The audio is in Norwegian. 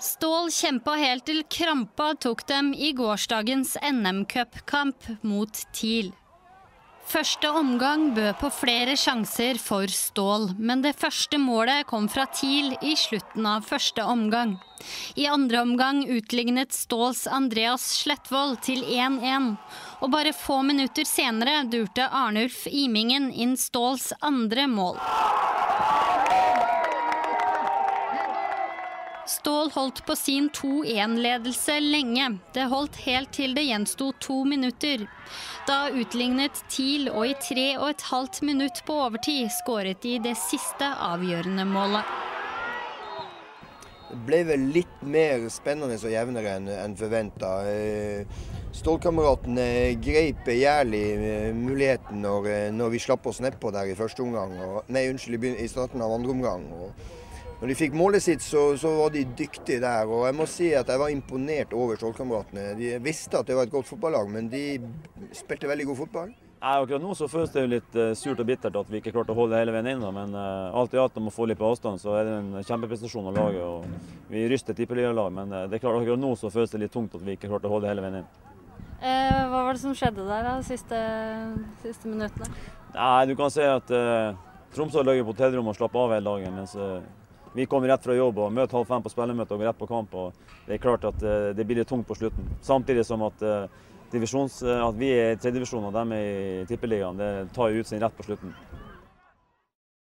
Stål kjempa helt til krampa tok dem i gårsdagens NM-cupkamp mot TIL. Første omgang bød på flere sjanser for Stål, men det første målet kom fra TIL i slutten av første omgang. I andre omgang utlignet Ståls Andreas Slettvold til 1-1, og bare få minutter senere durte Arnulf Imingen inn Ståls andre mål. Stål holdt på sin 2-1-ledelse lenge. Det holdt helt til det gjensto to minutter. Da utlignet TIL, og i tre og et halvt minutt på overtid skåret de det siste avgjørende målet. Det ble vel litt mer spennende og jevnere enn en forventa. Stålkameratene greip begjærlig muligheten når, når, vi slapp oss nedpå der i første omgang. Og, nei, unnskyld, i starten av andre omgang. Og, når de fikk målet sitt, så, så, var de dyktige der. Og jeg må si at jeg var imponert over Skjoldkameratene. De visste at det var et godt fotballag, men de spilte veldig god fotball. Nei, akkurat nå så føles det jo litt uh, surt og bittert at vi ikke klarte å holde hele veien inn. Men uh, alt i alt om å få litt på avstand, så er det en kjempeprestasjon av laget. og Vi ryster tippeligalag, men uh, det er klart akkurat nå så føles det litt tungt at vi ikke klarte å holde hele veien inn. Eh, hva var det som skjedde der de siste, siste, minuttene? Nei, Du kan se at Tromsø har ligget på hotellrommet og slappet av hele dagen. mens vi kommer rett fra jobb og møter halv fem på spillermøte og rett på kamp. og Det er klart at eh, det blir litt tungt på slutten. Samtidig som at, eh, at vi er i tredjedivisjon og de er i tippeligaen. Det tar jo ut sin rett på slutten.